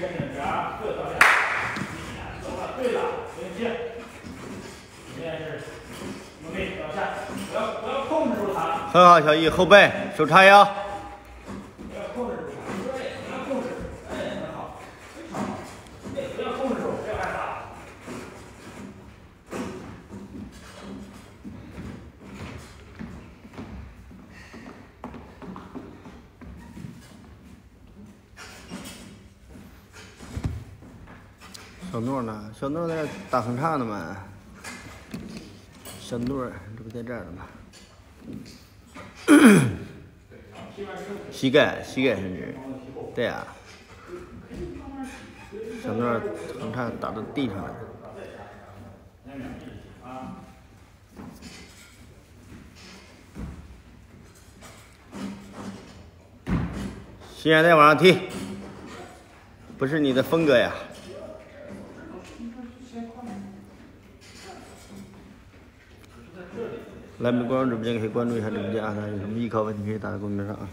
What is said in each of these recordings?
该挺直对，倒下。走了，对了，不用接。现在是用力倒下，我要我要控制住它，很好，小易后背手叉腰，不要控制住它，对，不要控制，哎，很好，非常好，哎，不要控制住，不要害怕。小诺呢？小诺在打横叉呢嘛。小诺这不在这儿呢吗？膝盖，膝盖甚至，对呀、小诺横叉打到地上了。现在再往上踢，不是你的风格呀。来，没关注直播间可以关注一下直播间啊，大家有什么艺考问题可以打在公屏上啊。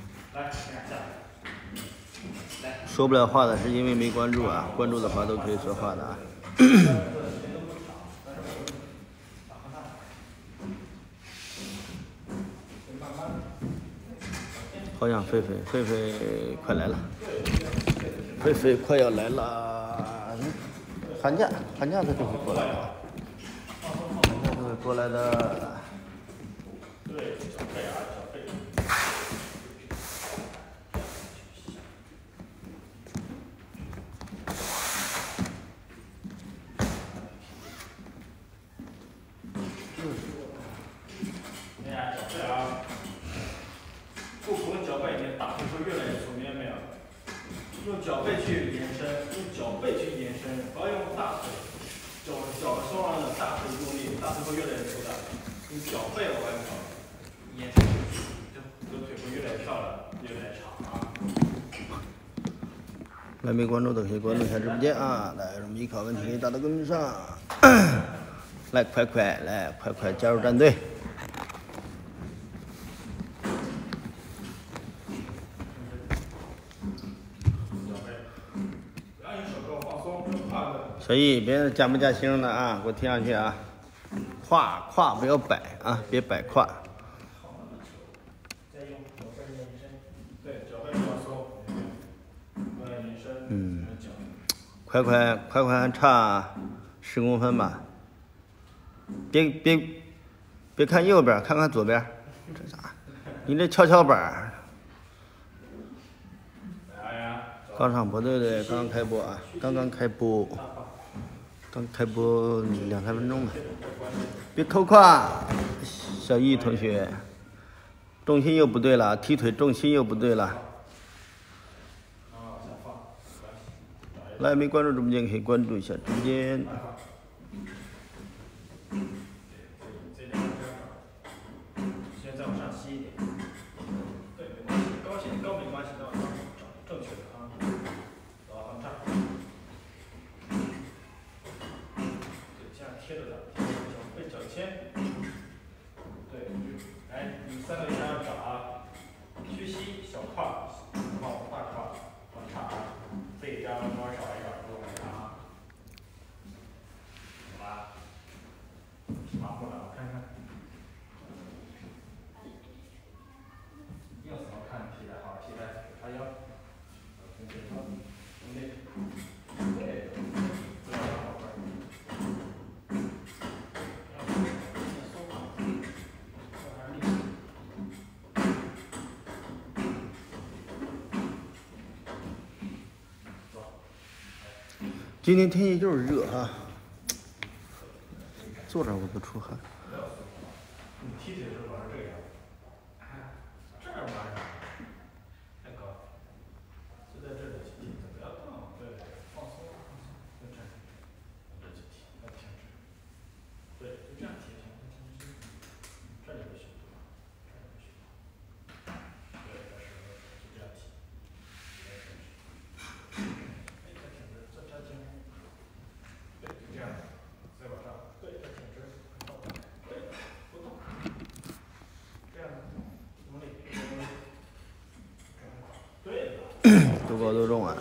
说不了话的是因为没关注啊，关注的话都可以说话的啊。好像狒狒，狒狒快来了，狒狒快要来了。寒假，寒假他就会过来的，寒假就会过来的。对，脚背啊，脚背。哎呀，脚背啊，不服脚背，你大腿会越来越粗，明白没有？用脚背去延伸，用脚背去延伸，不要用大腿。脚脚双上的大腿用力，大腿会越来越粗的。用脚背往外跑，延伸出去，这这腿会越来越漂亮，越来越长啊。来没关注的可以关注一下直播间啊！来，有什么艺考问题可以打到公屏上。来，快快来，快快加入战队。不要用手给我放松，这胯的。小易，别加不加星的啊，给我贴上去啊！胯胯不要摆啊，别摆胯。再用脚背延伸，对，脚背放松，过来延伸，嗯脚。快快快快还差十公分吧。别别别看右边，看看左边。这咋？你这跷跷板儿。来呀，刚上播，对对，刚刚开播啊，刚刚开播，刚开播两三分钟吧。别扣胯，小易同学，重心又不对了，踢腿重心又不对了。来，没关注直播间可以关注一下直播间。今天天气就是热啊，坐着我都出汗样子。这儿往上，太高了，就在这里去踢，不要动，对，放松，放松，就这样，这去踢，要停止。对，就这样踢就行，停止。这里不许动，这里不许动。对，这时候就这样踢，别停止。哎，再停止，再再停止。对，就这样，再往上，对，再停止，很好，对，不动。这样，用力，重啊？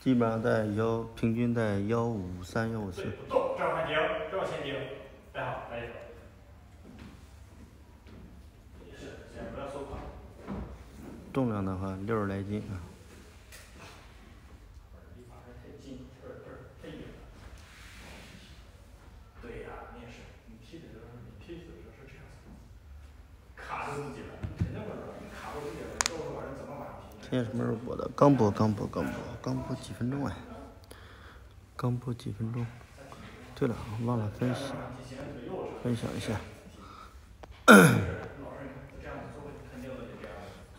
基本上在幺，平均在幺五三、幺五四。不动，这儿换脚，这儿前脚，带好，来一个。也是，先不要收胯。重量的话，六十来斤啊。离胯还太近，这儿这儿太远了。对呀，你也是，你踢的时候，你踢的时候是这样子。卡住自己了，你肯定不知道，你卡住自己了，你到时候晚上怎么晚上踢？今天什么时候播的？刚播，刚播，刚播，刚播几分钟哎？刚播几分钟？对了，忘了分析，分享一下。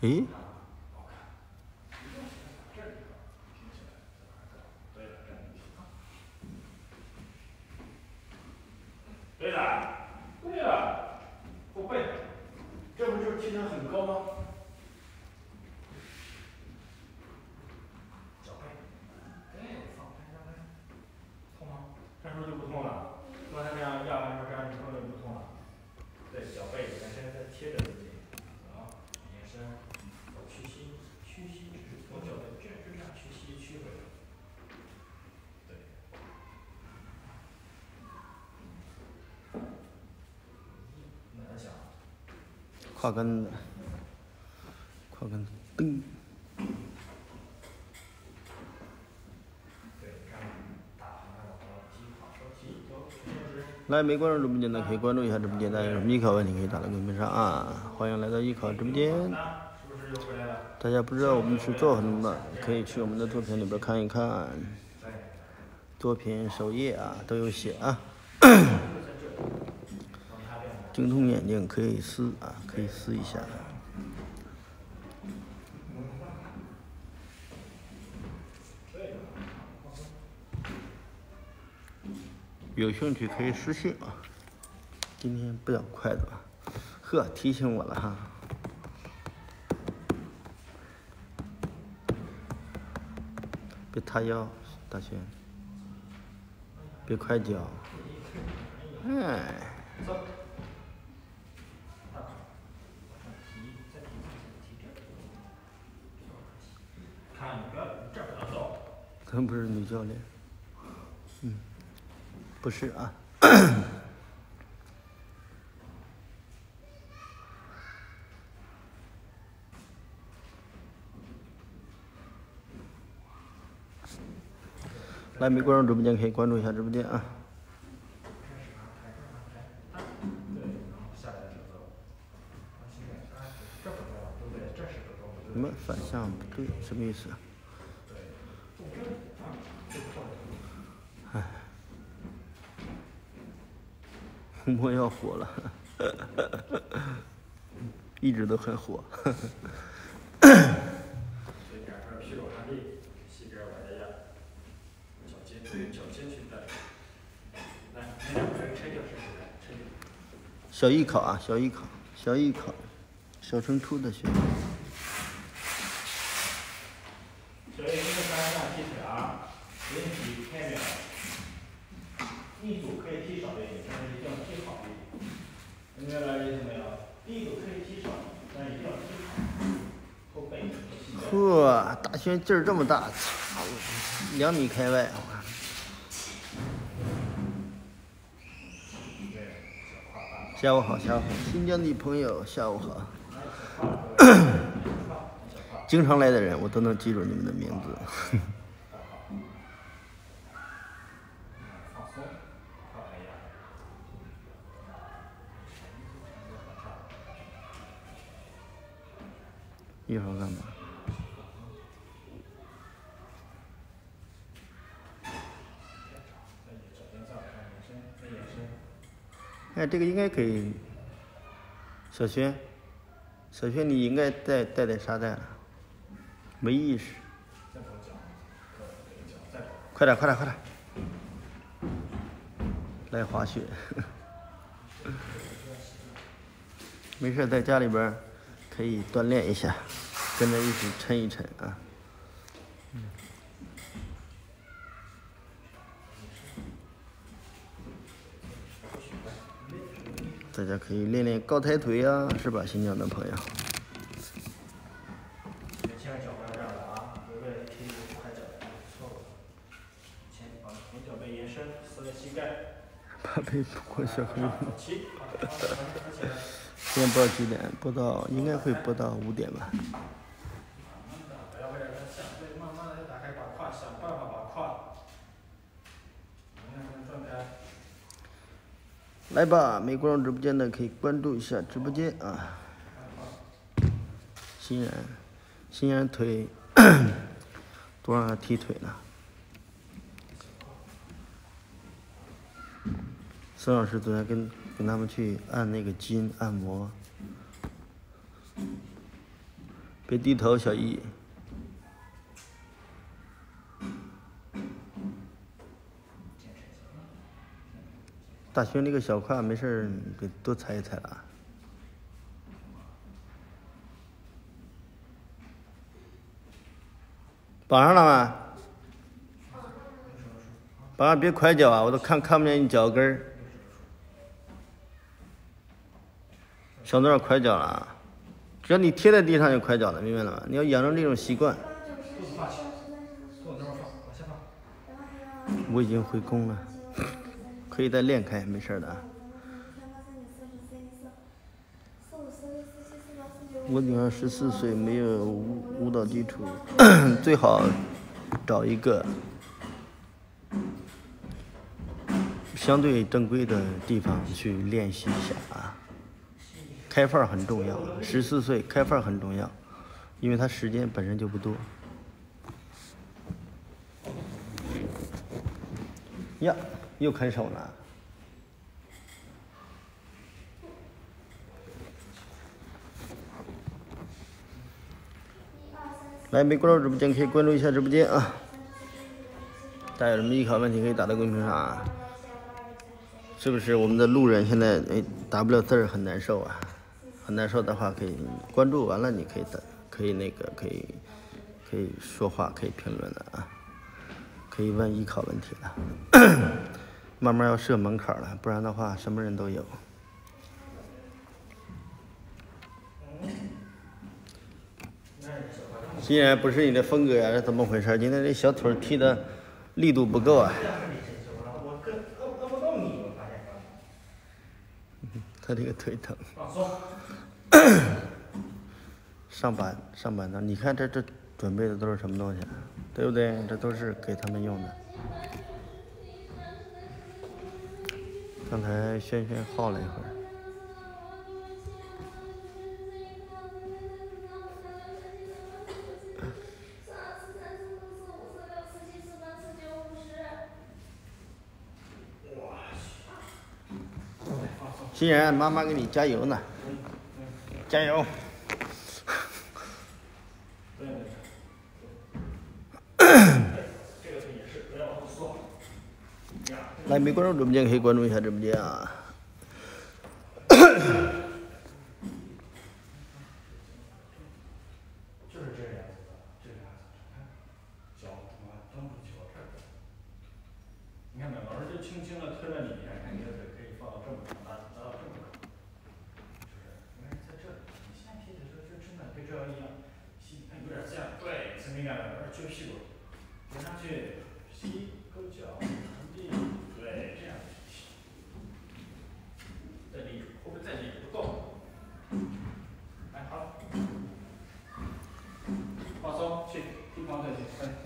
诶？对了，对了，后背，这不就是踢得很高吗？脚背，哎，放开让开，痛吗？这时候就不痛了，刚才那样压完之后，这样以后就不痛了。对，脚背，咱现在在贴着自己，好，延伸，屈膝，屈膝只是从脚的这这样屈膝屈回来。对。那想。胯跟子，胯跟子，蹬。来，没关注直播间的可以关注一下直播间，大家有什么艺考问题可以打在公屏上啊！欢迎来到艺考直播间。大家不知道我们是做什么的，可以去我们的作品里边看一看，作品首页啊都有写啊。精通眼镜可以撕啊，可以撕一下。有兴趣可以私信啊。今天不咬筷子吧？呵，提醒我了哈。别塌腰，大轩。别快脚。哎。走。大胯，往上提，再提提提这个。看你不要这儿不要走。教练。嗯。不是啊。来，没关注直播间可以关注一下直播间啊。什么反向不对？什么意思？对，从这里啊，就错了。唉，红魔要火了，一直都很火。所以赶快披露汗力，膝盖往下压，脚尖对脚尖去带。来，那两 个人抻脚试试看，抻脚。小艺考啊，小艺考，小艺考，小升初的学生。小艺，这个三下踢腿啊，人体偏远，一组可以踢少一点，但是一定要踢好一点。明白了意思没有？第一组可以踢少，但是一定要踢好。后背和膝盖。现在劲儿这么大，两米开外，我看。下午好，下午好，新疆的朋友下午好。经常来的人，我都能记住你们的名字。放松，胯抬压。一会儿干嘛？在你脚尖上看延伸，再延伸。哎，这个应该给小轩，小轩你应该带带点沙袋了，没意识。快点，快点，快点！来滑雪。没事，在家里边可以锻炼一下，跟着一起抻一抻啊。大家可以练练高抬腿啊是吧新疆的朋友？八不过小黑今天播到几点播到应该会播到五点吧。来吧，没关注直播间的可以关注一下直播间啊。欣然，欣然腿多让他踢腿呢。孙老师昨天跟跟他们去按那个筋按摩，别低头，小易。大勋那个小胯没事儿，给多踩一踩了。绑上了吗？绑上别拐脚啊！我都看看不见你脚跟儿。小段快脚了啊，只要你贴在地上就拐脚了，明白了吗？你要养成这种习惯。我已经回宫了，可以再练开，没事的。我女儿十四岁，没有舞舞蹈基础，最好找一个相对正规的地方去练习一下啊。开范很重要，十四岁开范很重要，因为他时间本身就不多。呀，又啃手了。来，没关注直播间可以关注一下直播间啊！大家有什么艺考问题可以打在公屏上啊！是不是我们的路人现在哎打不了字儿很难受啊？很难受的话可以关注完了你可以打，可以那个可以可以说话可以评论的啊，可以问艺考问题了。慢慢要设门槛了，不然的话什么人都有。既然不是你的风格呀，这怎么回事？今天这小腿踢的力度不够啊。他这个腿疼。上班上班呢？你看这这准备的都是什么东西？对不对？这都是给他们用的。刚才轩轩耗了一会儿。欣然，妈妈给你加油呢，加油！来，没关注直播间可以关注一下直播间啊。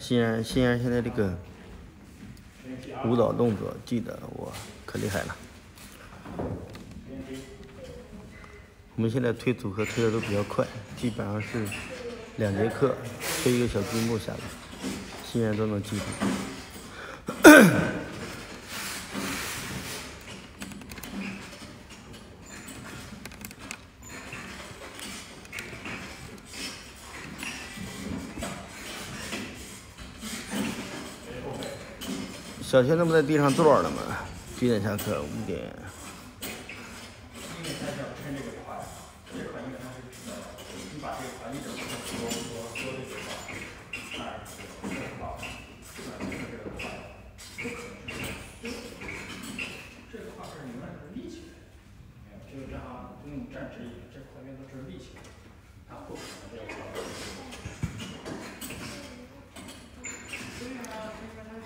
欣然，欣然，现在这个舞蹈动作记得我可厉害了。我们现在推组合推的都比较快，基本上是两节课推一个小积木下来，欣然都能记住。小学那不在地上坐着吗？几点下课？五点。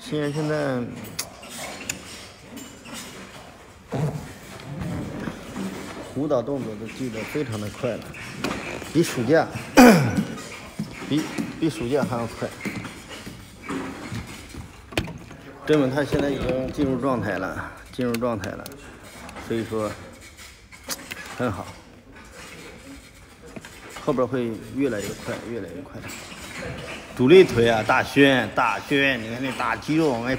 欣然现在动作都记得非常的快了，比暑假，比比暑假还要快。证明他现在已经进入状态了，进入状态了，所以说很好，后边会越来越快，越来越快。主力腿啊，大轩，大轩，你看那大肌肉，往外。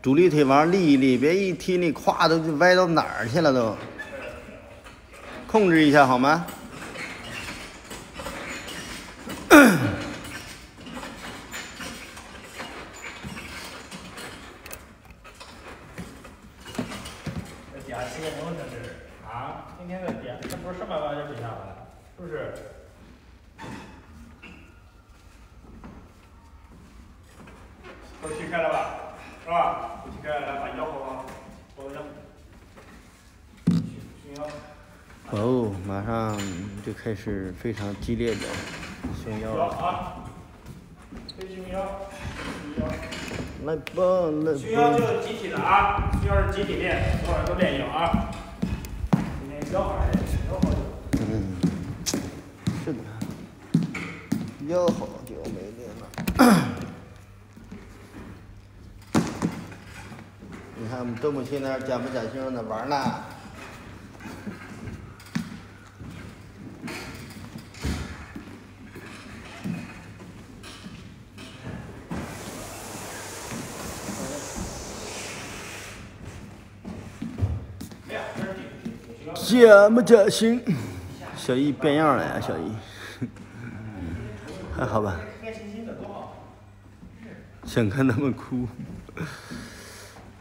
主力腿往上立一立，别一踢那胯都歪到哪儿去了都。控制一下好吗？加起来我这是啊，今天的点，这不是上班完就比下班，是不是？都踢开了吧？是吧？膝盖来把腰好好保养。胸腰。哦，马上就开始非常激烈的胸腰啊！推胸腰，来吧，来吧。胸腰就是集体的啊，胸腰是集体练，所有人都练一个啊。今天腰好点，腰好久。嗯，是的，腰好久没练了。你看我们周母亲那假模假形的玩呢。假模假心，小易变样了呀，小易，还好吧？想看他们哭。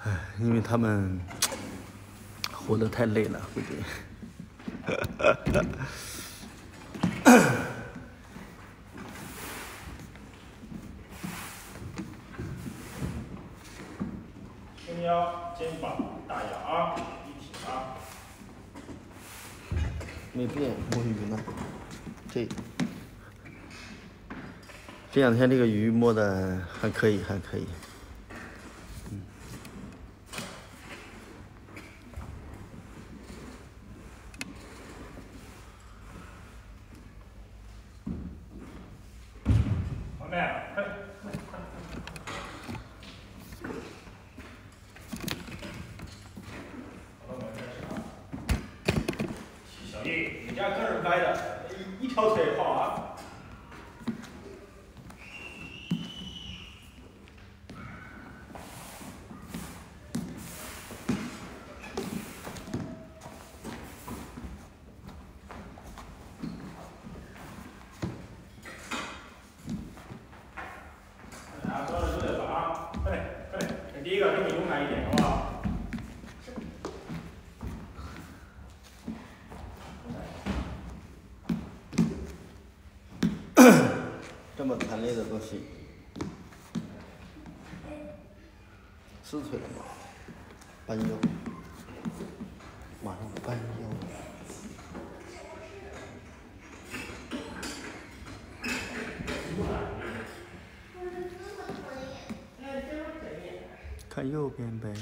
唉，因为他们活得太累了，估计。胸腰、肩膀、大仰，没变，摸鱼呢。这这两天这个鱼摸的还可以，还可以。你家可是歪的，一一条腿好啊。这么惨烈的东西，撕腿了吗？搬腰，马上搬腰。看右边呗。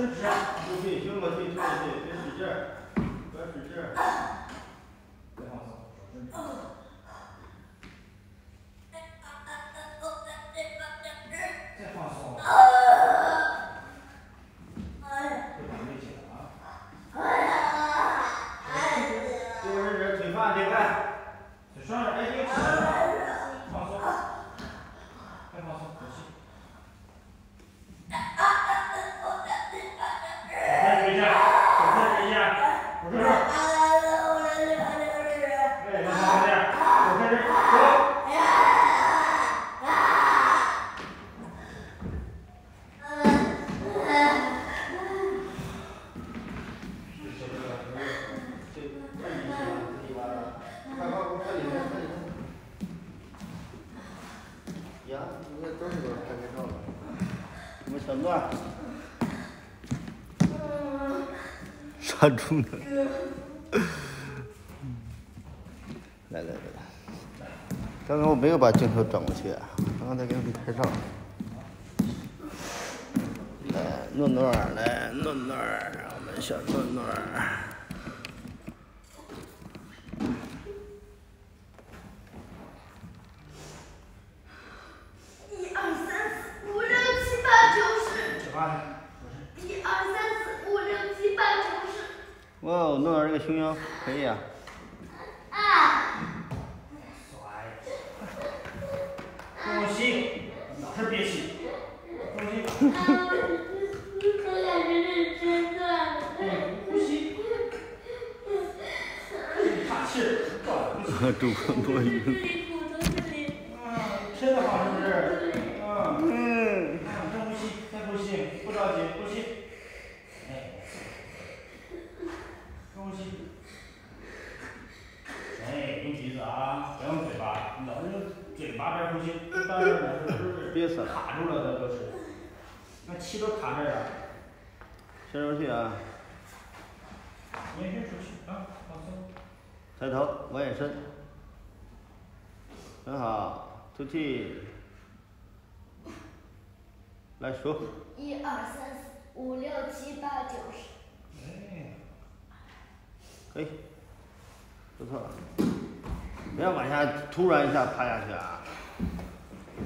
啊！手伸直，出去，胸过去，胸过去，别使劲儿，别使劲儿。再放松，手伸直。再放松。会把力气了啊！胳膊伸直，腿放挺开。腿双着，哎，又起来了，放松，再放松，吐气。手伸直一下，手伸直一下，手伸直。哎，再放松点，手伸直，走。呀，应该都是都拍拍照了。什么小杀猪呢？来来来来，刚刚我没有把镜头转过去啊，刚刚在给你拍照。来，诺诺，来，诺诺儿，我们小诺诺儿。一二三四五六七八九十，嘴巴呢？手伸。一二三四五六七八九十。哇哦，诺儿这个胸腰可以啊。啊！甩，呼吸，老是憋气，呼吸，啊！我感觉这是真的。嗯，呼吸，岔气儿，倒呼吸，主播多余。这里骨头这里。嗯，吃的好是不是？嗯，嗯。嗯，深呼吸，再呼吸，不着急，呼吸，哎，深呼吸，哎，用鼻子啊，不用嘴巴，你老是用嘴巴边呼吸，这到这儿呢是不是？憋死了卡住了，这都是，那气都卡这儿了。伸出去啊，延伸出去啊，放松。抬头，往眼伸，很好，吐气，来数，一二三四五六七八九十。哎，可以，不错，不要往下突然一下趴下去啊。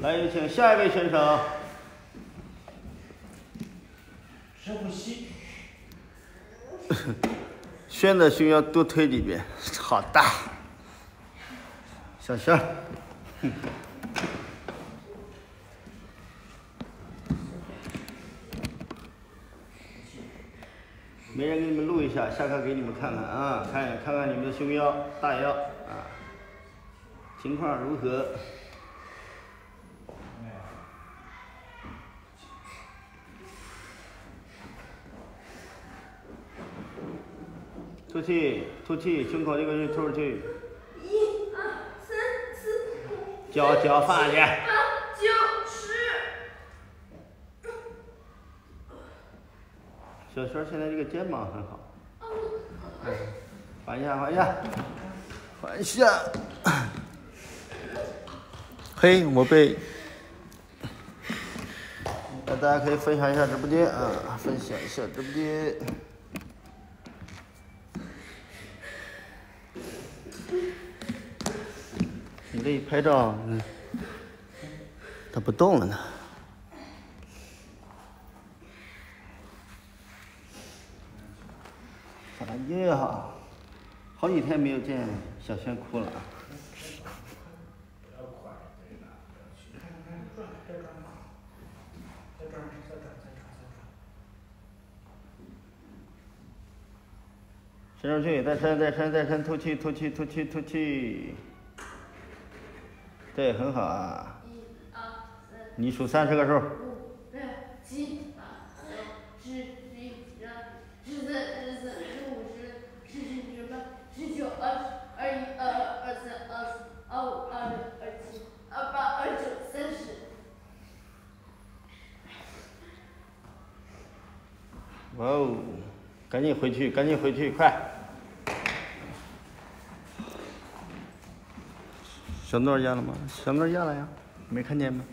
来，有请下一位选手，深呼吸。轩的胸腰多推几遍，好大，小轩没人给你们录一下，下课给你们看看啊，看看看你们的胸腰、大腰。啊，情况如何？吐气，吐气，胸口这个人吐出去，一二三四五脚脚放下去。八九十。小轩现在这个肩膀很好，缓一下，缓一下，缓一下。嘿，我被，那大家可以分享一下直播间啊，分享一下直播间。你这一拍照，嗯，它不动了呢。哎呀，好几天没有见小轩哭了啊。不要快，对了，不要去，看看看，转，再转吧，再转，再转，再转，再转。伸出去，再伸，再伸，再伸，吐气，吐气，吐气，吐气。对，很好啊。一二三你数三十个数。五六七八九十十一十二十三十四十五十十七十八十九二十二一二二二三二四二五二六二七二八二九三十。哇哦，赶紧回去，赶紧回去，快！小诺咽了吗？小诺咽了呀，没看见吗？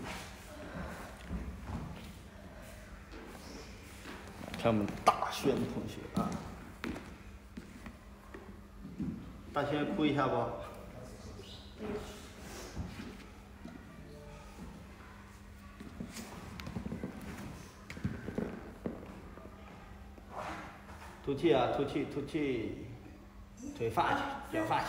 看我们大轩同学啊，大轩哭一下不？吐气啊，吐气，吐气，腿发去，脚发去，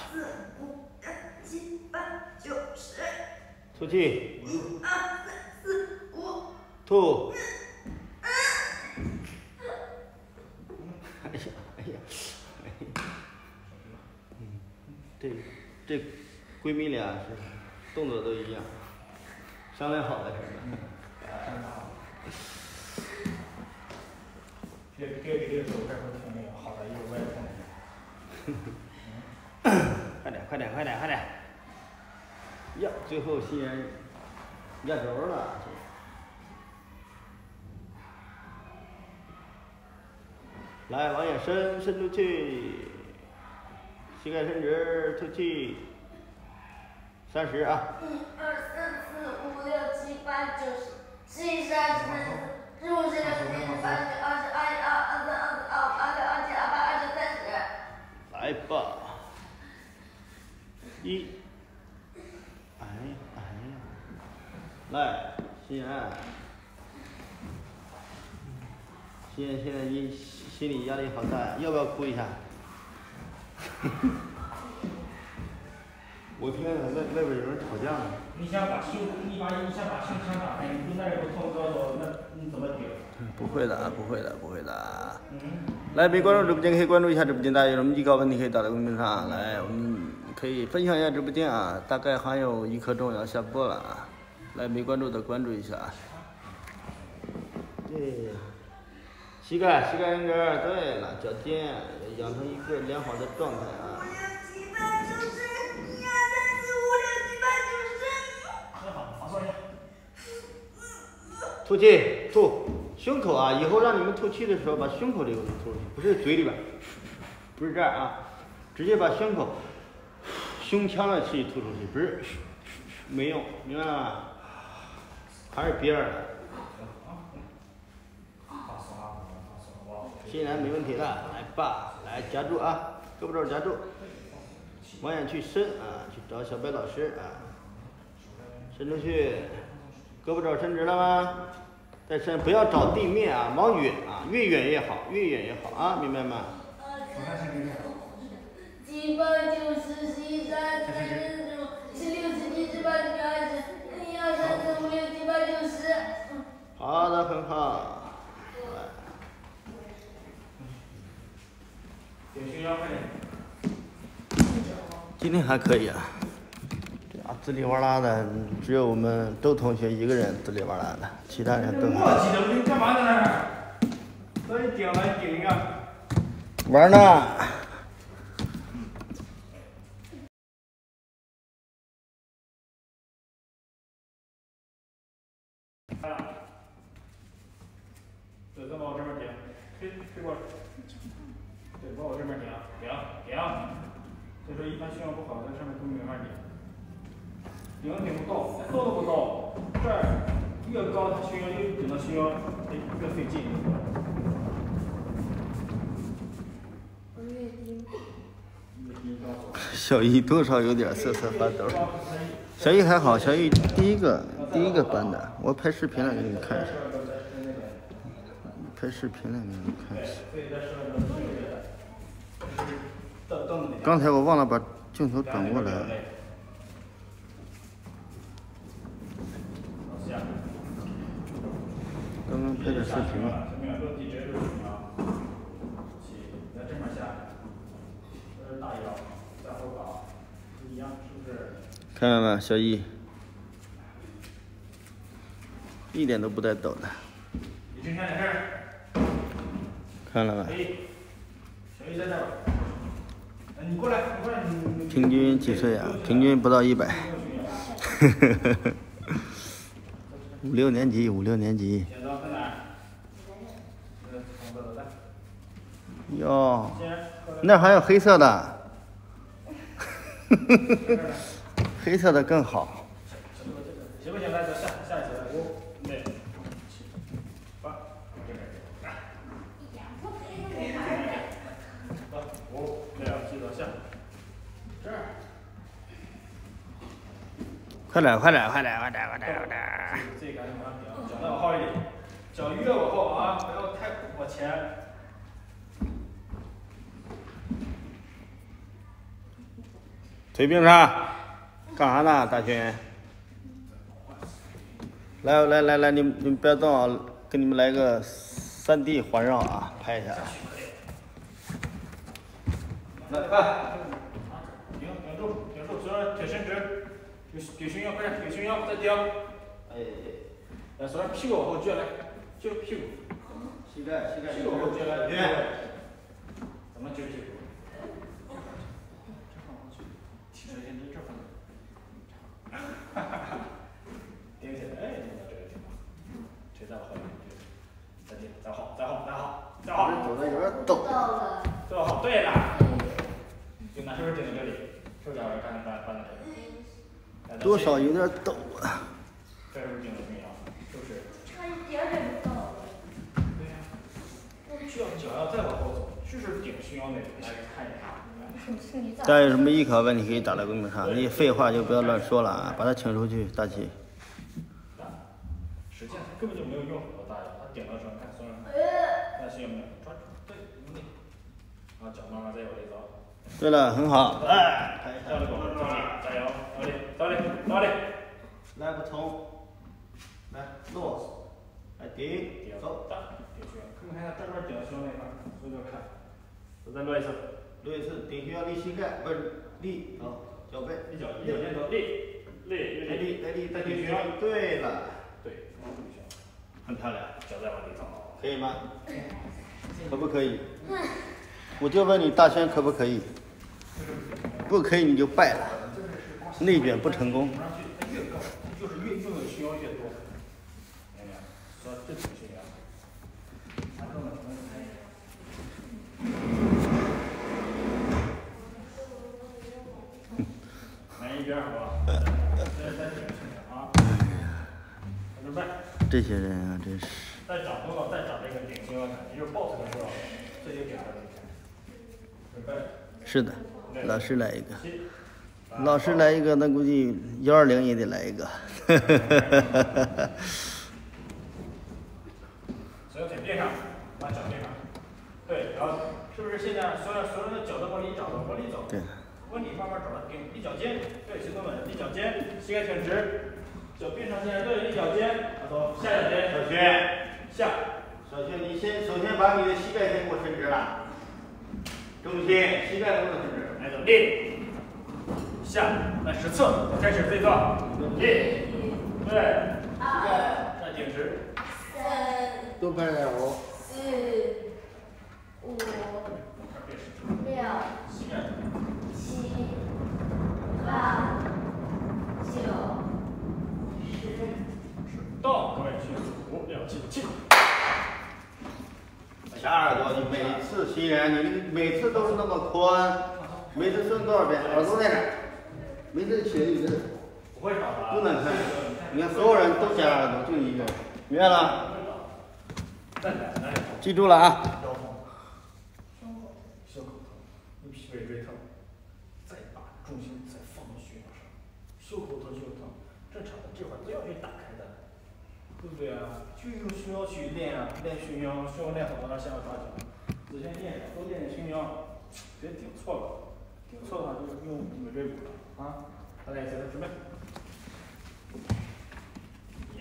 吐气，一二三四五。吐。哎呀，哎呀，哎呀，嗯，这这闺蜜俩是动作都一样，商量好的事儿呢。该该给的时候该会听那个，好在有外公。快点，快点，快点，快点！呀，最后竟然压轴了。来，往眼伸，伸出去，膝盖伸直，吐气。三十啊！一二三四五六七八九十，十一十二十三十四十五十六十七十八十九二十二一二二三二四二五二六二七二八二九三十。来吧，一，哎哎呀，来，心妍，心妍现在你心里压力好大，要不要哭一下？我听见外外边有人吵架呢。你想把胸，你把你想把胸腔打开，你那有痛高头，那你怎么顶？不会的，不会的，不会的。嗯。来，没关注直播间可以关注一下直播间，大家有什么疑高问题可以打在公屏上来，我们可以分享一下直播间啊。大概还有一刻钟要下播了啊，来没关注的关注一下啊。对，膝盖膝盖伸直，对了，脚尖养成一个良好的状态啊。七八九十，一二三四五六七八九十。很好，放松一下。吐气，吐胸口啊！以后让你们吐气的时候，把胸口这个吐出去，不是嘴里边，不是这儿啊，直接把胸口、胸腔的气吐出去，不是没用，明白了吗？还是憋着的，放松啊，放松，哇。欣然没问题了，来吧，来夹住啊，胳膊肘夹住，往眼去伸啊，去找小白老师啊，伸出去，胳膊肘伸直了吗？再伸，不要找地面啊，往远啊，越远越好，越远越好啊，明白吗？七八九十十一十二十三十四十五十六十七十八好的，很好。今天还可以啊。这啊，滋里哇啦的，只有我们周同学一个人滋里哇啦的，其他人都磨叽的，你干嘛在那儿？那你顶了，你顶一个。玩呢。对，再往我这边顶，推推过来。对，往我这边顶，顶顶。所以说，一般胸腰不好，在上面都没法顶。顶顶不到，高都不高，这儿越高，它胸腰越顶到胸腰，哎，越费劲。我越低。越低高走。小易多少有点瑟瑟发抖。小易还好，小易第一个第一个班的，我拍视频了，给你看一下。拍视频了，给你看一下。刚才我忘了把镜头转过来。刚刚拍的视频嘛。在这面下，这是大腰，在后搞，一样是不是？看到没，小易？一点都不带抖的。看了吧？小鱼在这儿。哎，你过来，你过来，你。平均几岁啊？平均不到一百。五六年级，五六年级。哟，那还有黑色的，黑色的更好。行不行？来，走下下一次，五、六、七、八，五、六、七，走下。这儿。快点，快点，快点，快点，快点，快点。自己赶紧往上顶，脚再往后一点，脚越往后啊，不要太往前。腿并上，干啥呢，大勋？来来来来，你们你们别动啊，给你们来个三 D 环绕啊，拍一下。来，快！顶顶住，顶住，手上伸直，顶顶胸腰，快点，顶胸腰，再顶。哎，来，手上屁股往后撅来，撅屁股。膝盖，膝盖。屁股往后撅来，撅。怎么撅屁股？哈哈哈，顶起来，哎，顶到这个地方，腿再往后一点，再顶，再好，再好，再好，再好。走的有点抖。坐好，对了。就拿手指顶到这里，手脚赶紧搬搬到这里。多少有点抖啊。这是不是顶的重要？是不是？差一点点就到了。对呀。不需要脚要再往后走，就是顶胸腰那里，来看一下。大家有什么艺考问题可以打在公屏上，你废话就不要乱说了啊！把他请出去，大齐。使劲，根本就没有用，我大爷，他顶的时候看松了，看行没有？抓住，对，用力。啊，脚慢慢再往里走。对了，很好。哎，加油，加油，倒立，倒立，倒立。来不冲，来落，来顶，走，打，顶胸，看看到这边顶胸那块？回头看，再落一次。落一次，顶胸要立膝盖，不是立好脚背，立脚，立脚尖头，立，立，来立，来立，再顶胸。对了，对，很漂亮，脚再往里走，可以吗？可不可以？我就问你，大轩可不可以？不可以你就败了，内卷不成功。越高，就是越用的胸腰越多。明白？说这挺胸腰。一边好吧，再再顶啊！准备。这些人啊，真是。再长多少？再长这个顶胸，也就是 boss 的时候，这就顶了。准备。是的，老师来一个。老师来一个，那估计幺二零也得来一个。对，然后是不是现在所有所有的脚都往里长，往里走？对。往里慢慢找，顶立脚尖，对，行动稳，立脚尖，膝盖挺直，脚并上线，对，立脚尖，好，走，下脚尖，小薛，下，小薛，你先首先把你的膝盖先给我伸直了，重心，膝盖能不能伸直？来，走，立，下，来十次，开始，自己做，立，对，膝盖站挺直，三，多拍点五，四，五，六，七、八、九、十。到，各位去五、六、七、七。小耳朵，你每次新人你每次都是那么宽，每次伸多少遍？耳朵在哪？每次起来一个。不会少不能看，你看所有人都夹耳朵，就你一个。明白了？记住了啊。袖口疼，袖疼，正常的，这块儿都要去打开的，对啊？就用胸腰去练啊，练胸腰，胸腰练好了，下要抓紧，仔细练，多练练胸腰，别顶错了，顶错的话就用尾椎骨了啊！再来一次，准备，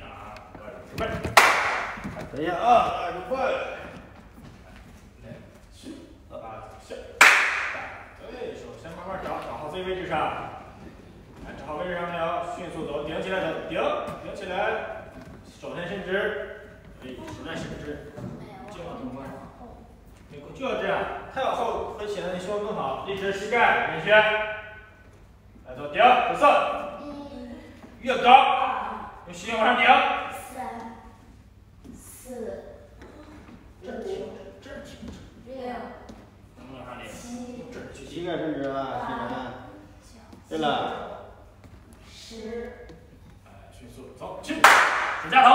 呀，准备，等一下啊，准备，来，去，啊，下，对手先慢慢找，找好自己位置上。找好位置上没有？迅速走，顶起来走，顶，顶起来，手太伸直，哎，手太伸直，就要动关。对，就要这样，太往后会显得你胸更好。立直，膝盖圆圈，来走，顶，不色，越高，用膝盖往上顶。三、四、这儿挺，这儿挺，六、能不能往上顶？七、这儿去，膝盖伸直啊，对了，十。走，起，手夹头，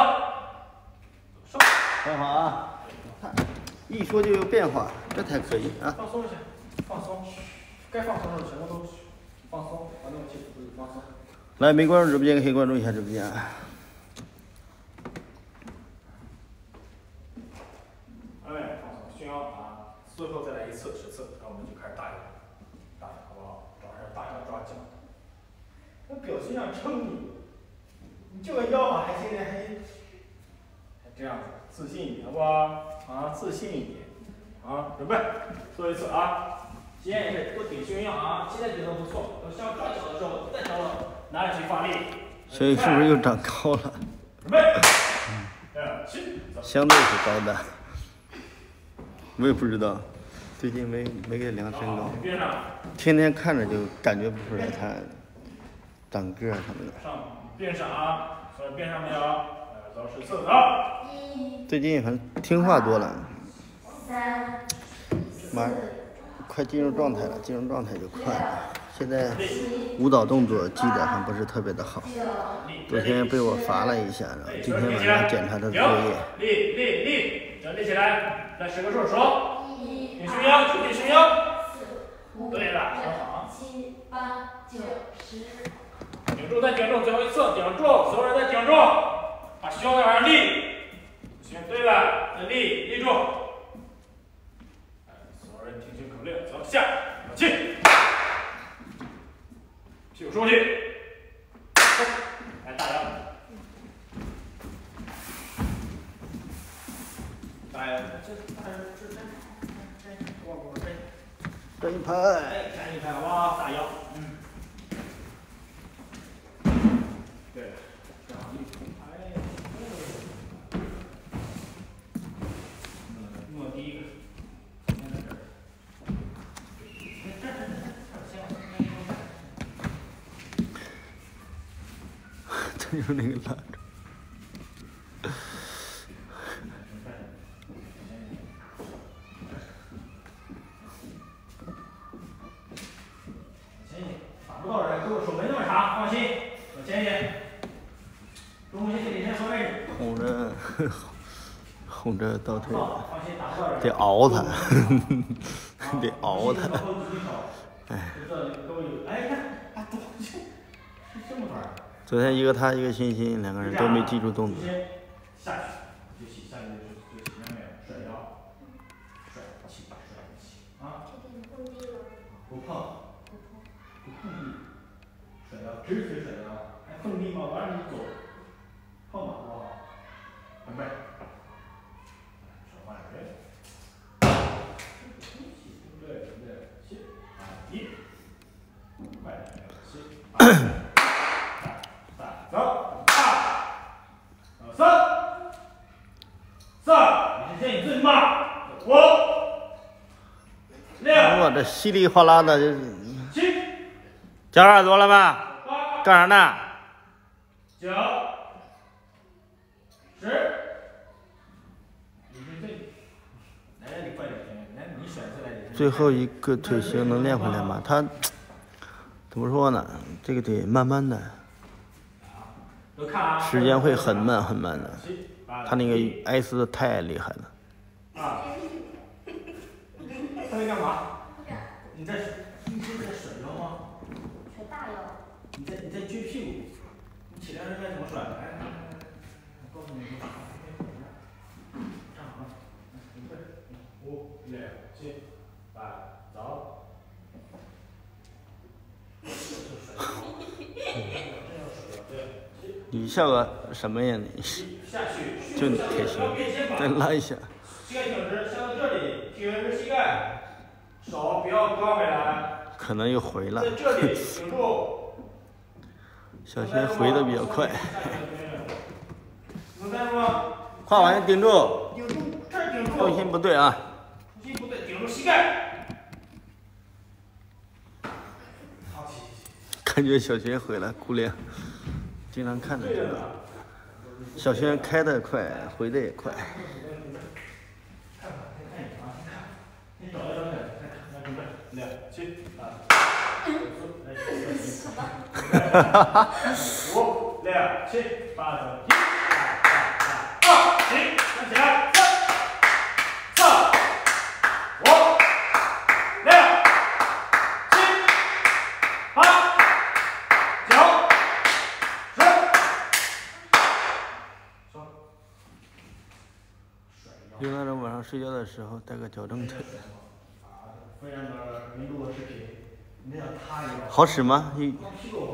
收，很好啊。看一说就有变化，这才可以啊。放松一下，放松，该放松的时候全部都放松，把那个气注意放松。来，没关注直播间可以关注一下直播间。哎，放松，胸腰啊，最后再来一次十次，然后我们就开始大腰，大腰好不好？主要是大腰抓紧。那表情像撑你，你这个腰法，还现在还还这样子，自信一点好不好？啊，自信一点。啊，准备，做一次啊。今天也是多挺胸腰啊，现在觉得不错。等下抓脚的时候，再找哪里去发力。所以是不是又长高了？准备，二七，走。相对是高的，我也不知道，最近没没给量身高。天天看着就感觉不出来他长个儿什么的。上边上啊，边上没有，呃，走十次，走。一、最近很听话多了，三、马快进入状态了，进入状态就快了。现在舞蹈动作记得还不是特别的好，昨天被我罚了一下，然后今天晚上检查他的作业。立立立，整立起来，来十个数数，一、挺胸腰，挺胸腰，对了六很好七、八、九、十。顶住再顶住，最后一次顶住，所有人再顶住，把胸再往上立，行，对了，再立立住，哎，所有人听清口令，走下，有气，屁股收气，来大腰。大腰，这大腰，这这这这，过过这。这一拍，哎，看一看哇，大腰，嗯，是那个蜡烛。前一点，打不到人，给我手没那么长，放心，往前一点，中心给你先说位置，哄着倒退了。得熬他，得熬他。哎。昨天一个他一个欣欣，两个人都没记住动作。先下去，就起，下去就就起，明白没有？甩腰，甩起，甩起，啊，不碰，不碰地，甩腰，直腿甩腰，还碰地吗？我让你走，碰吧，好不好？准备，手放两边。对对，起，啊一，快点，起，二，三，走，二，呃三，四，你是先你自己骂，五，六，哇，这稀里哗啦的，就是七，夹耳朵了吧？干啥呢？九，十，最，后一个腿型能练回来吗？他怎么说呢？这个得慢慢的，都看啊，时间会很慢很慢的。他那个艾斯太厉害了，二，他在干嘛？你在，你是在甩腰吗？甩大腰。你在你在撅屁股，你起来时该怎么甩？来来来来，我告诉你怎么甩。站好了，准备，五、六、七、八，走。你像个什么呀你？就你开心，再拉一下。膝盖挺直，下到这里，挺直膝盖，手不要刮回来，可能又回了在，这里挺住。小轩回的比较快。能在吗？胯往下顶住，顶住，这儿顶住。重心不对啊。重心不对，顶住膝盖。感觉小轩回来姑娘，经常看着这个。小轩开的快，回的也快。看看，先看你啊，先看。你找来找去，看看，来准备，两七啊。哈哈哈！五、六、七、八、九、一、二、三、二、起，站起来，三、四、五、六、七、八、九、十，说。有那种晚上睡觉的时候带个矫正腿。好使吗？一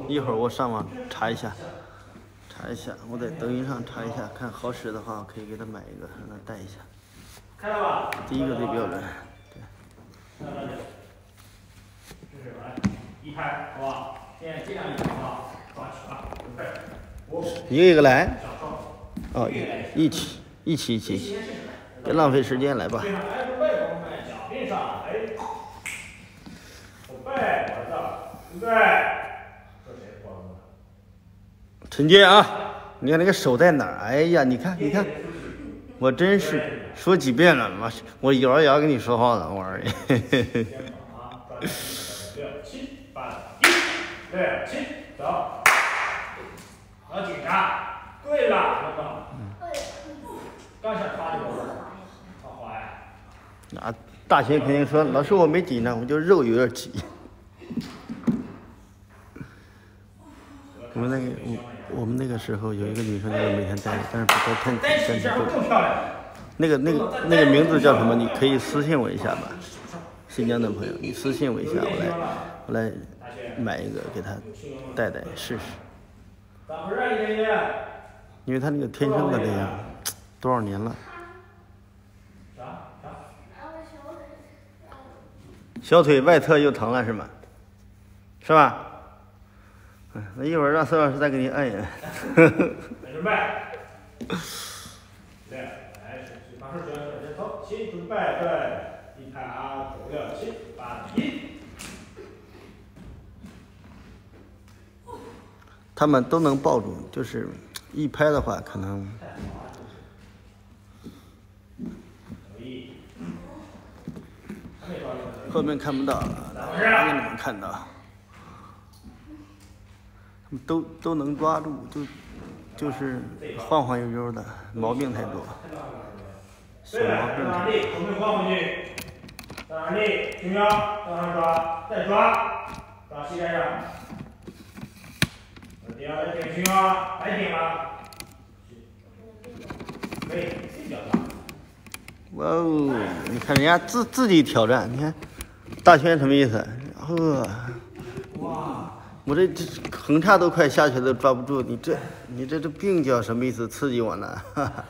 一会儿我上网查一下，查一下，我在抖音上查一下，看好使的话，我可以给他买一个，让他带一下。开了吧？第一个最标准，对。一，个一个来。哦，一起，一起，一起，别浪费时间，来吧。对上，来，准备，朋友们，脚并上，哎，准备，儿子，陈杰啊，你看那个手在哪儿？哎呀，你看，你看，我真是说几遍了，妈，我咬着牙跟你说话呢，玩意儿。肩膀啊，转六七八一，六七走，好紧张。对了，哥哥，刚想抓这个，好滑呀。那大学肯定说，老师我没紧张，我就肉有点挤。我们那个我我们那个时候有一个女生就是每天带，但是不带太紧，在一起这样但是不更漂亮。那个那个那个名字叫什么？你可以私信我一下吧，新疆的朋友，你私信我一下，我来我来买一个给她戴戴试试，咋回事，爷爷？因为他那个天生的这样，多少年了，小腿外侧又疼了是吗？是吧？嗯，那一会儿让孙老师再给你按一按。来准备。对，来，手把手指向前头，起，准备，对，一拍啊，九六七八一。他们都能抱住，就是一拍的话，可能。后面看不到，我给你们看到，都都能抓住，就就是晃晃悠悠的，毛病太多，小，毛病太多。到哪里？手没晃回去。到哪里？停腰，向上抓，再抓，抓膝盖上。第二点胸啊，白顶了。可以，这脚抓。哇哦，你看人家自自己挑战，你看大圈什么意思？呵，哇，我这这横叉都快下去了，都抓不住，你这你这这病叫什么意思？刺激我呢？哈哈。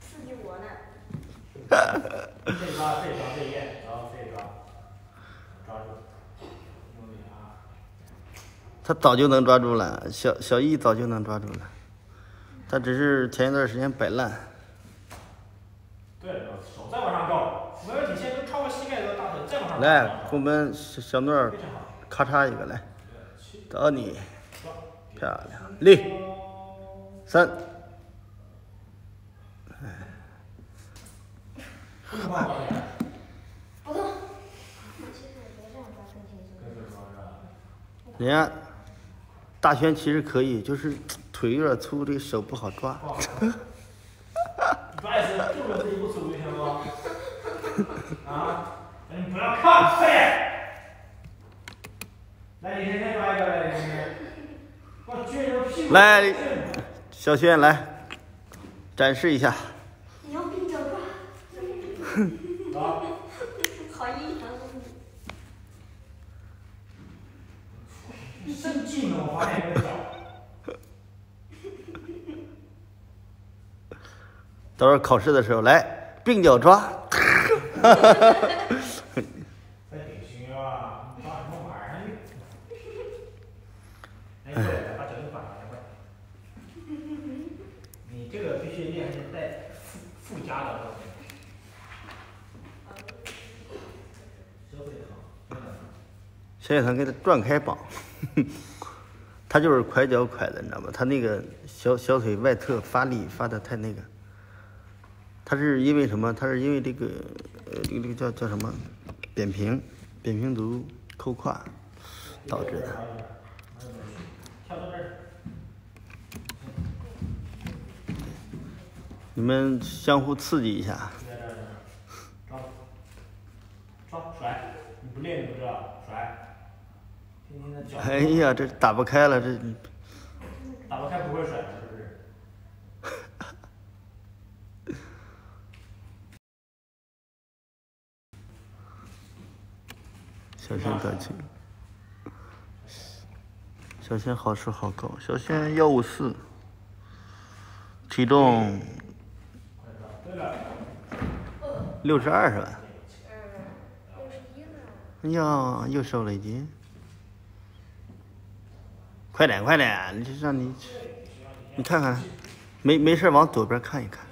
刺激我呢。这抓，这抓，这页，然后这抓，抓住，用力啊！他早就能抓住了，小小易早就能抓住了，他只是前一段时间摆烂。对，手再往上够，没问题，现在都超过膝盖的大腿，再往上。来，我们小小诺。咔嚓一个来，七，到你，漂亮，立，三，不能晃过来。不动。其实我觉得这样抓更轻松。跟着说是吧？人家大轩其实可以，就是腿有点粗，这个手不好抓。不好抓。你抓一次，就着自己不粗行了。啊，你不要看，快点。来，你先先抓一个来，我撅着屁股。来小轩来，展示一下。你要并脚抓。好。好硬啊！新技能发现一个脚。到时候考试的时候来并脚抓。在 顶 胸啊，你抓什么玩意儿？哎，对了，把脚都反过来，快！你这个必须练小野团给他转开绑，他就是快脚快的，你知道吗？他那个小小腿外侧发力发的太那个，他是因为什么？他是因为这个呃这个这个叫叫什么扁平扁平足扣胯导致的。你们相互刺激一下，甩，你不练你不知道，甩，天天的脚，哎呀，这打不开了，这打不开不会甩是不是？小轩感情。小轩好吃好高，小轩幺五四，体重，六十二是吧？嗯，六十一呢。哎呀，又瘦了一斤。快点快点，你这让你，你看看，没没事往左边看一看。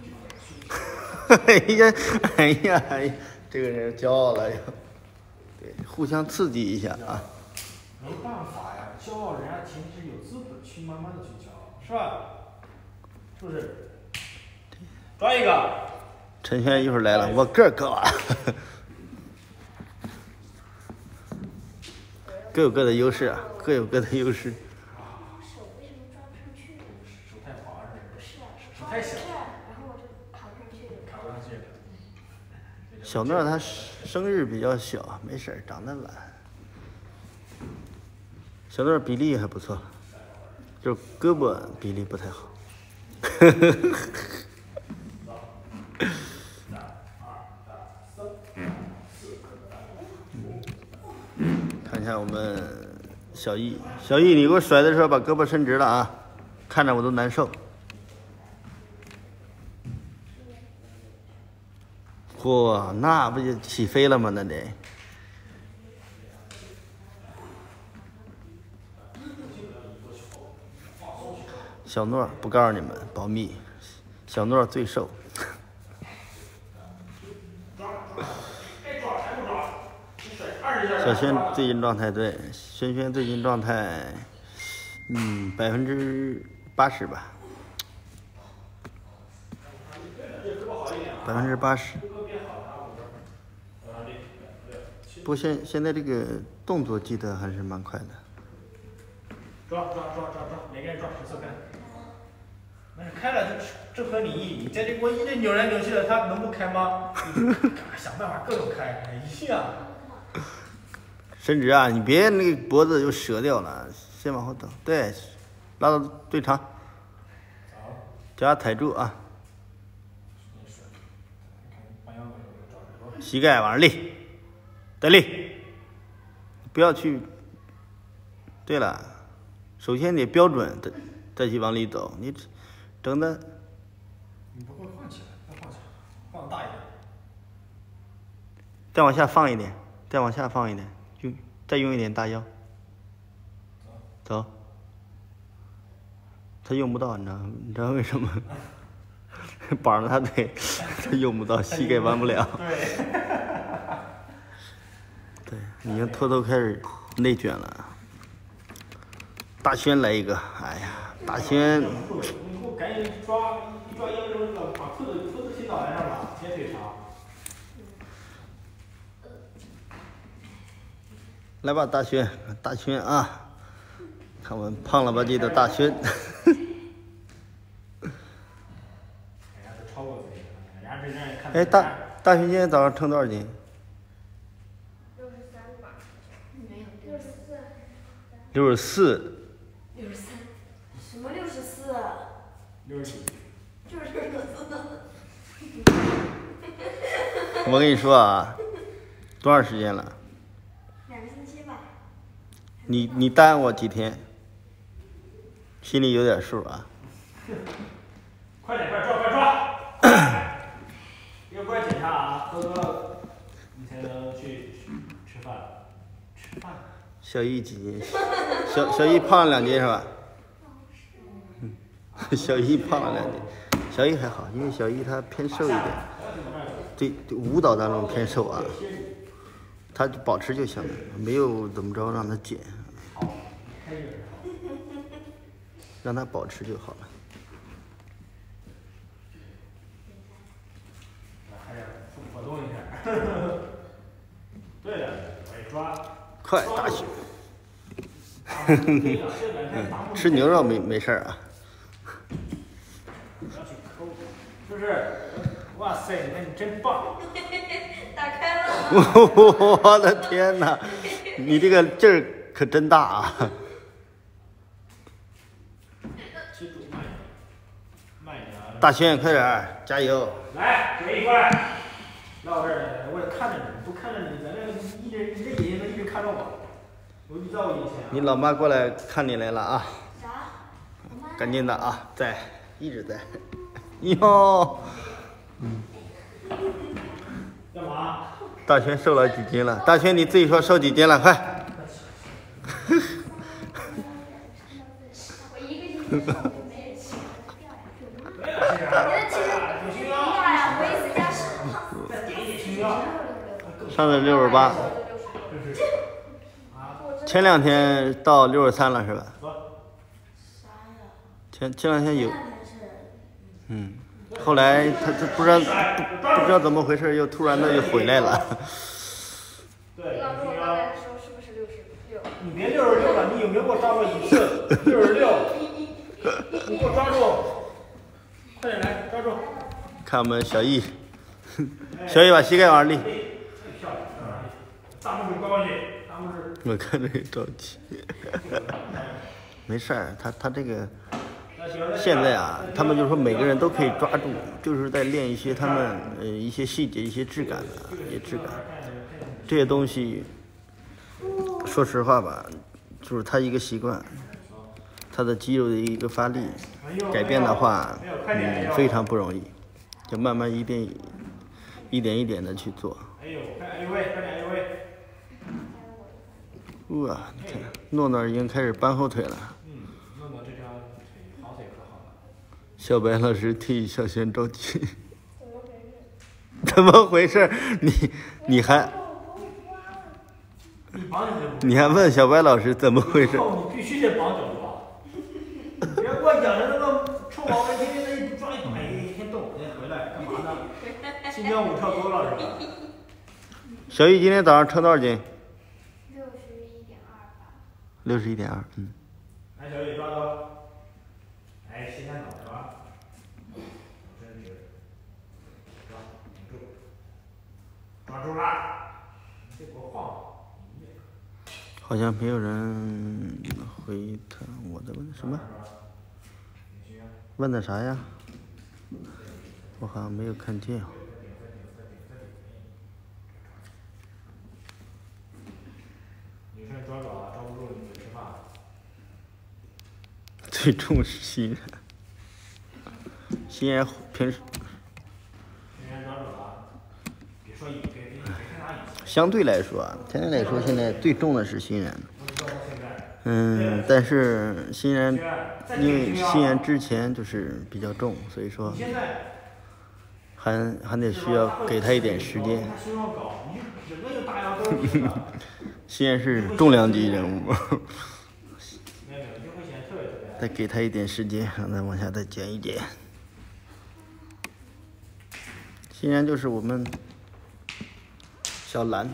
哎呀哎呀哎呀，这个人骄傲了又。对，互相刺激一下啊。没办法呀，骄傲人家前提是有资本去慢慢的去骄傲，是吧？是不是？抓一个，陈轩一会儿来了，我个儿高啊。各有各的优势啊，各有各的优势。手为什么抓不上去呢？手太滑是不是？是啊，手太小抓这儿，然后我就卡不上去。卡不上去了。小诺他生日比较小，没事儿，长得懒。小诺比例还不错，就是胳膊比例不太好。看一下我们小易，小易，你给我甩的时候把胳膊伸直了啊，看着我都难受。嚯，那不就起飞了吗？那得。小诺不告诉你们，保密。小诺最瘦。小轩最近状态对，轩轩最近状态，嗯，百分之八十吧，百分之八十。不过现现在这个动作记得还是蛮快的。抓抓抓抓抓，每个人抓十次看。那开了，这正合你意。你在这我一直扭来扭去的，他能不开吗？想办法各种开。哎呀，伸直啊，你别那个脖子就折掉了，先往后倒，对，拉到最长，脚下踩住啊。膝盖往上立，再立，不要去。对了，首先得标准，再再去往里走，你整的你不够放起来，再放起来，放大一点。再往下放一点，再往下放一点，用再用一点大腰，走。他用不到，你知道？你知道为什么？绑着他腿，他用不到，膝盖弯不了。对。对，已经偷偷开始内卷了。大轩来一个，哎呀，大轩，你给我赶紧抓，一抓腰之后，把裤子裤子系脑袋上吧，斜腿长。来吧，大轩，大轩啊，看我们胖了吧唧的大轩。哎，大大轩今天早上称多少斤？六十三吧，没有六十四。六十四。六十三，什么六十四？六十几。就是六十四。我跟你说啊，多长时间了？两个星期吧。你你耽误我几天？心里有点数啊。快点，快抓，快抓！要过来检查啊，喝多了，你才能去吃饭。吃饭。小易几斤？小小易胖了两斤是吧？嗯，小易胖了两斤，小易还好，因为小易他偏瘦一点，对对，舞蹈当中偏瘦啊。他就保持就行了，没有怎么着让他减。让他保持就好了。还得活动一下。对了，我一抓，快，大熊，吃牛肉没没事儿啊？不要去抠，是不是？哇塞，你看你真棒！打开了。我的天哪，你这个劲儿可真大啊！大轩，快点，加油！来，给一块。这儿，我也看着你，不看着你，咱这一直你这眼睛都一直看着，我你老妈过来看你来了啊！赶紧的啊，在，一直在。哟，干嘛？大轩瘦了几斤了？大轩你自己说瘦几斤了？快！上次六十八，前两天到六十三了是吧？前前两天有。嗯，后来他他不知道不不知道怎么回事，又突然的又回来了。你别六十六了，你有没有给我抓过一次？六十六，你给我抓住，快点来抓住！看我们小易，小易把膝盖往上立！大拇指关过去。我看着也着急。没事儿，他他这个现在啊，他们就说每个人都可以抓住，就是在练一些他们呃一些细节、一些质感的、一些质感。这些东西，说实话吧，就是他一个习惯，他的肌肉的一个发力，改变的话，嗯，非常不容易，就慢慢一点一点一点的去做。哎呦，快哎呦喂，快点哎呦喂！哇，你看，诺诺已经开始搬后腿了。嗯，诺诺这条腿好腿可好了。小白老师替小轩着急，怎么回事？你你还你还问小白老师怎么回事？你必须得绑脚！别给我养着那个臭毛病，天天那一抓一摆，一天回来干嘛呢？新疆舞跳多了是吧？小玉今天早上称多少斤？六十一点二嗯，来，小雨抓住，哎，先看脑袋吧，真是，抓，顶住，抓住啦！你别给我晃，好像没有人回他我的问什么？问的啥呀？我好像没有看见。女生抓住啊，抓不住你吃饭。最重视新人，新人平时女生抓住了啊，别说，别别别看他，相对来说啊，相对来说现在最重的是欣然。我知道他现在。嗯，但是欣然轩，再因为顶胸腰欣然之前就是比较重，所以说还还得需要给他一点时间。他胸要高，你整个就大腰都是重量级人物。再给他一点时间，让他往下再减一减。欣然就是我们小蓝，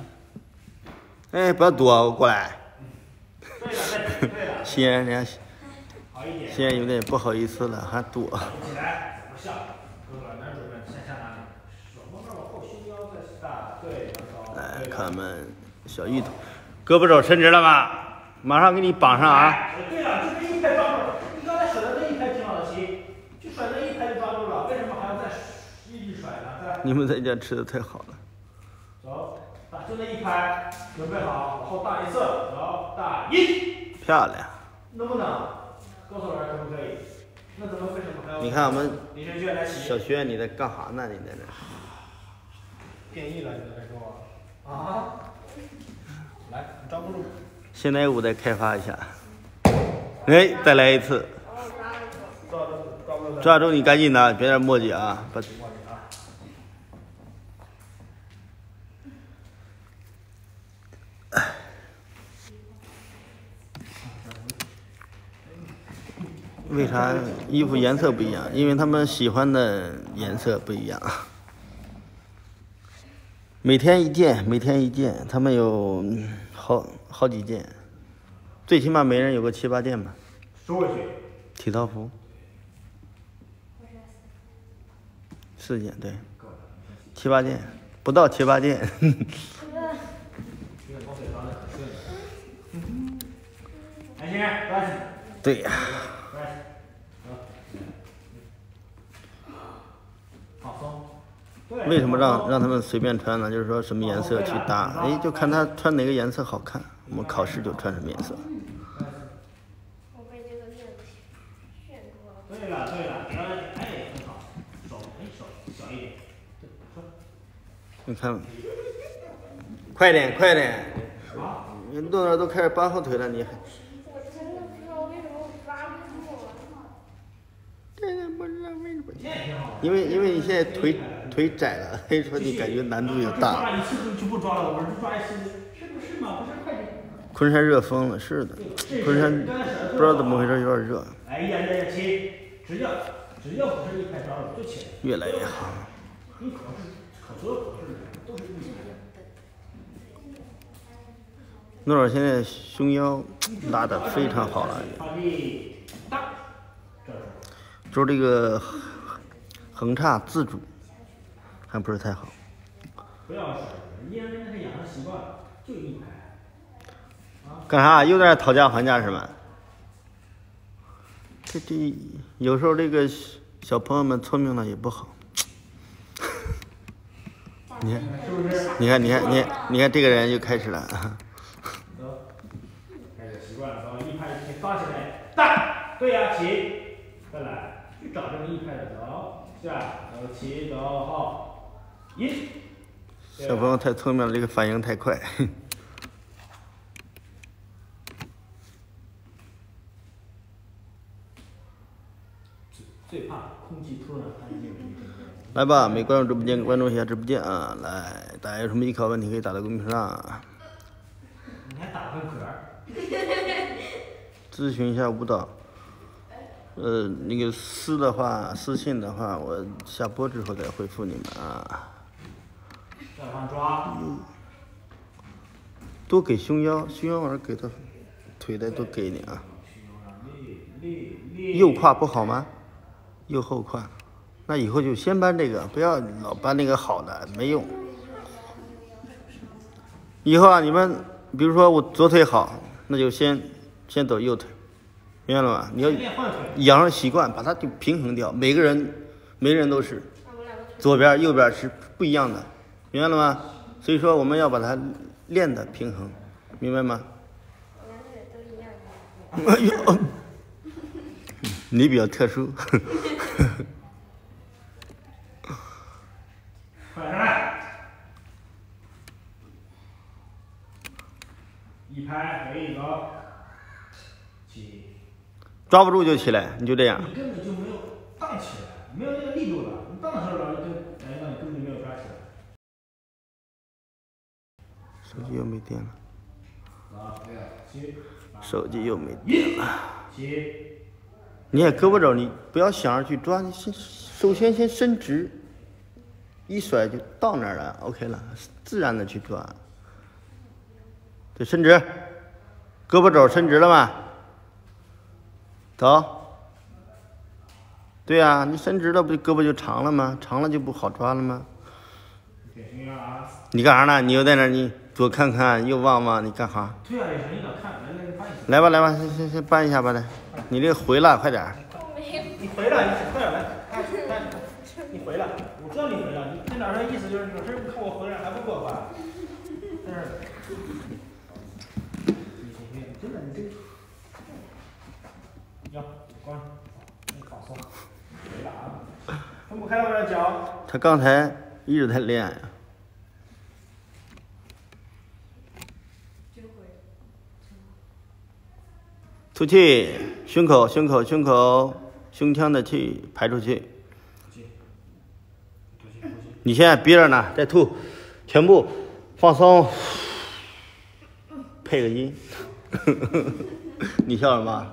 哎，不要躲，我过来。对了，对了，对了，欣然人家好一点。欣然有点不好意思了，还躲。来，看我们小玉头，胳膊肘伸直了吧？马上给你绑上啊！哎对了，就这一拍抓住了。你刚才甩的那一拍挺好的，行，就甩那一拍就抓住了，为什么还要再一直甩呢？你们在家吃的太好了。走，打就那一拍，准备好，往后大一次，走，大一，漂亮！能不能？告诉我可不可以？那怎么为什么还要？你看我们李晨轩来。小轩，你在干啥呢？你在这？变异了，你在说我啊？来，招不住。现在我再开发一下，哎，再来一次，抓住你，赶紧的，别再墨迹啊！把为啥衣服颜色不一样？因为他们喜欢的颜色不一样。每天一件，每天一件，他们有好好几件，最起码每人有个七八件吧。收回去。体操服。四件对，七八件，不到七八件。对呀。为什么让让他们随便穿呢？就是说什么颜色去搭，哎，就看他穿哪个颜色好看，我们考试就穿什么颜色。我被这个链子炫住了。对了对了，哎，很好，手哎手小一点，你看，快点快点，你动作都开始扒后腿了，你还。我真的不知道为什么我抓不住了。真的不知道为什么。因为因为你现在腿腿窄了，所以说你感觉难度也大。抓一次就不抓了，我是抓一次，是不是嘛？不是快点。昆山热疯了，是的，昆山不知道怎么回事，有点热。哎呀呀呀，亲！只要只要不是一拍抓了就起来。越来越好。你考试考所有考试都是一拍。诺尔现在胸腰拉的非常好了。就是这个横叉自主还不是太好。不要甩，一人他养成习惯了，就一拍。干啥？又在那讨价还价是吗？这这有时候这个小朋友们聪明了也不好。你看，你看，你看，你你看这个人又开始了。开始习惯了，走，一拍起，抓起来，大，对呀，起，再来，去找这个一拍的，走，下，走，起，走，好，一。小朋友太聪明了，这个反应太快。最怕空气突然安静。来吧，没关注直播间，关注一下直播间啊！来，大家有什么艺考问题可以打在公屏上。你还打个嗝？咨询一下舞蹈。呃，那个私的话，私信的话，我下播之后再回复你们啊。再往抓。多给胸腰，胸腰儿给他腿的多给你啊。右胯不好吗？右后胯，那以后就先搬这个，不要老搬那个好的，没用。以后啊，你们比如说我左腿好，那就先先走右腿，明白了吗？你要养成习惯，把它就平衡掉。每个人，每个人都是左边右边是不一样的，明白了吗？所以说我们要把它练的平衡，明白吗？哎呦，你比较特殊。快上来！一拍可以走，起。抓不住就起来，你就这样。你根本就没有荡起来，没有那个力度了。你荡的时候，老师就哎，那你根本就没有抓起来。手机又没电了。手机又没电了。你也胳膊肘，你不要想着去抓，你先首先先伸直，一甩就到那儿了，OK 了，自然的去抓。对，伸直，胳膊肘伸直了吗？走。对呀，你伸直了，不就胳膊就长了吗？长了就不好抓了吗？你干啥呢？你又在那儿，你左看看，右望望，你干哈？对啊，有声音的，看，来来，搬一下。来吧，来吧，先先先搬一下吧，来。你这回了，快点。你回来，你快点来，来来，你回了，我知道你回了，你那哪儿的意思就是有事儿看我回来还不给我搬，在这儿。你真的你这，要关，你放松，回了啊，分不开我的脚。他刚才一直在练呀。吐气，胸口，胸口，胸口，胸腔的气排出去。你现在憋着呢，再吐，全部放松，配个音。你笑什么？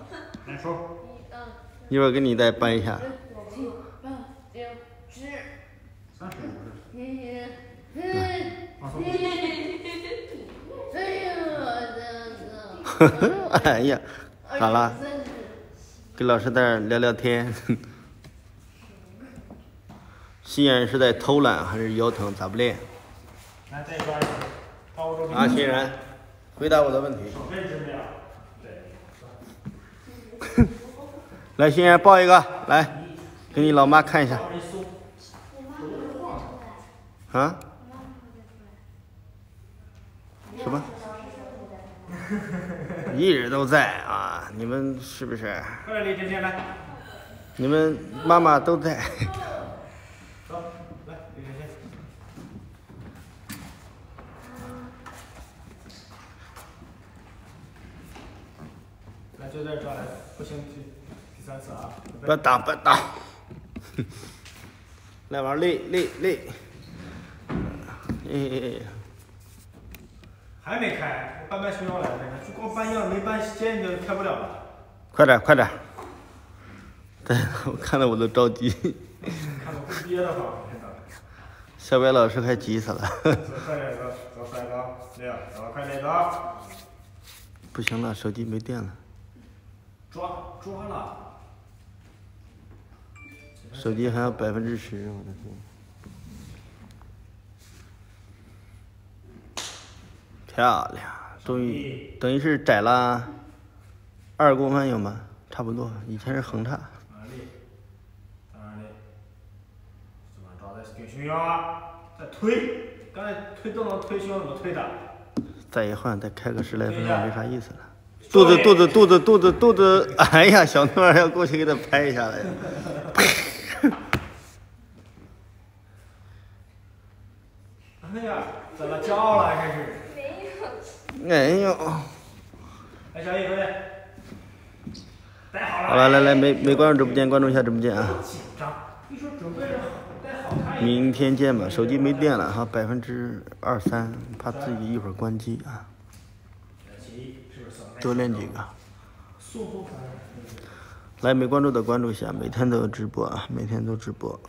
一会儿给你再搬一下。哎呀，好了，跟老师在这聊聊天。西然是在偷懒还是腰疼？咋不练？啊，欣然，回答我的问题。手背直面。对。来，欣然抱一个，来，给你老妈看一下。啊？什么？一直都在啊！你们是不是？快点，李甜甜来。你们妈妈都在。走，来，李甜甜。来，就在这儿来，不行，第第三次啊。不要打，不要打。来玩累累累。哎，还没开，我搬搬熊腰来着，就光搬样没搬肩，你就开不了了。快点，快点。对，我看到我都着急。看到我憋得慌，真的。小白老师快急死了。走快点走，走快走，六，走快点走。不行了，手机没电了。抓抓了。手机还有百分之十，我的天！漂亮，终于等于是窄了二公分有吗？差不多，以前是横叉。哪里？在哪里？这把抓的给熊腰啊！再推，刚才推都能推胸怎么推的？再一换，再开个十来分钟没啥意思了。肚子肚子肚子肚子肚子，哎呀，小诺儿要过去给他拍一下来。哎呀，怎么骄傲了？这是。哎呦！来，小好了。好了，来来，没没关注直播间，关注一下直播间啊！紧张，一说准备着好看一点。明天见吧，手机没电了哈，百分之二三，怕自己一会儿关机啊。多练几个。来，没关注的关注一下，每天都有直播啊，每天都直播。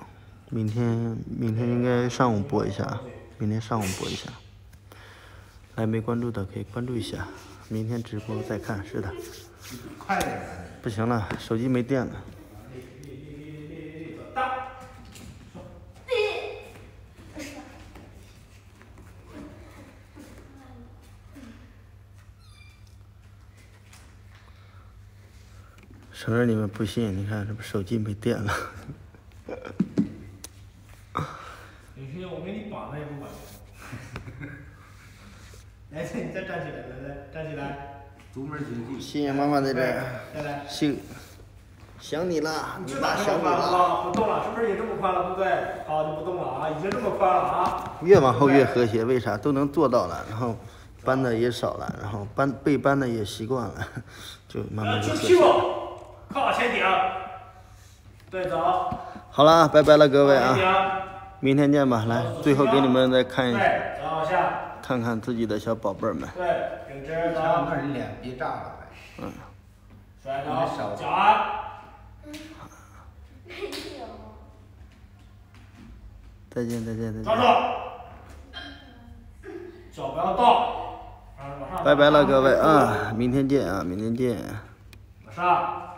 明天明天应该上午播一下，明天上午播一下。来，没关注的可以关注一下，明天直播再看。是的。快点。不行了，手机没电了。大。承认你们不信，你看这不手机没电了绑了也不管。来，你再站起来，来来，站起来。独门经济。欣欣妈妈在这儿，再来。想想你了，你这爸想你哪这么宽了了。啊？不动了，是不是也这么宽了？对不对？好，就不动了啊，已经这么宽了啊。越往后越和谐，为啥都能做到了？然后搬的也少了，然后搬被搬的也习惯了，就慢慢呃，就和谐就屁股。，靠前顶。对，走。好了，拜拜了各位啊，顶。明天见吧。来，最后给你们再看一下。看看自己的小宝贝儿们。对，炸了呗。甩头，脚啊。再见再见再抓住见，。脚不要倒。啊往上。拜拜了各位啊，明天见啊，明天见。往上。